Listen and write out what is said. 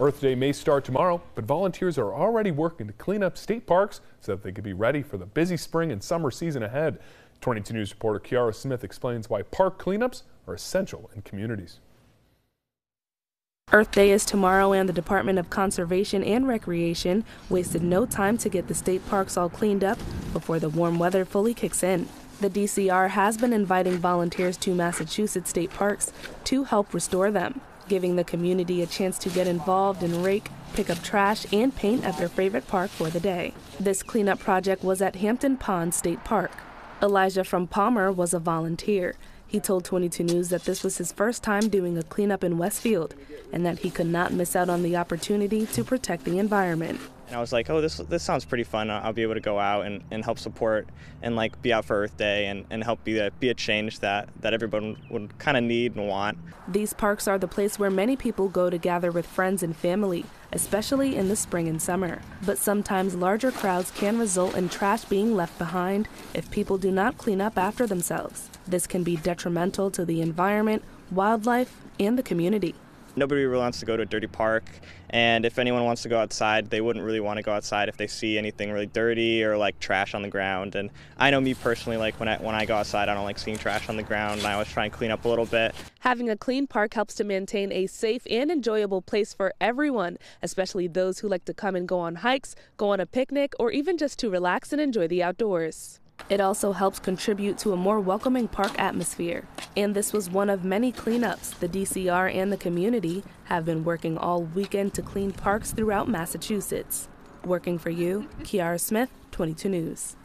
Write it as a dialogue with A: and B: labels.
A: Earth Day may start tomorrow, but volunteers are already working to clean up state parks so that they can be ready for the busy spring and summer season ahead. 22 News reporter Kiara Smith explains why park cleanups are essential in communities.
B: Earth Day is tomorrow, and the Department of Conservation and Recreation wasted no time to get the state parks all cleaned up before the warm weather fully kicks in. The DCR has been inviting volunteers to Massachusetts state parks to help restore them giving the community a chance to get involved and rake, pick up trash, and paint at their favorite park for the day. This cleanup project was at Hampton Pond State Park. Elijah from Palmer was a volunteer. He told 22 News that this was his first time doing a cleanup in Westfield and that he could not miss out on the opportunity to protect the environment.
C: And I was like, oh, this this sounds pretty fun. I'll be able to go out and, and help support and like be out for Earth Day and, and help be a, be a change that, that everyone would kind of need and want.
B: These parks are the place where many people go to gather with friends and family, especially in the spring and summer. But sometimes larger crowds can result in trash being left behind if people do not clean up after themselves. This can be detrimental to the environment, wildlife, and the community
C: nobody really wants to go to a dirty park and if anyone wants to go outside they wouldn't really want to go outside if they see anything really dirty or like trash on the ground and i know me personally like when i when i go outside i don't like seeing trash on the ground and i always try and clean up a little bit.
B: Having a clean park helps to maintain a safe and enjoyable place for everyone especially those who like to come and go on hikes go on a picnic or even just to relax and enjoy the outdoors it also helps contribute to a more welcoming park atmosphere. And this was one of many cleanups the DCR and the community have been working all weekend to clean parks throughout Massachusetts. Working for you, Kiara Smith, 22 News.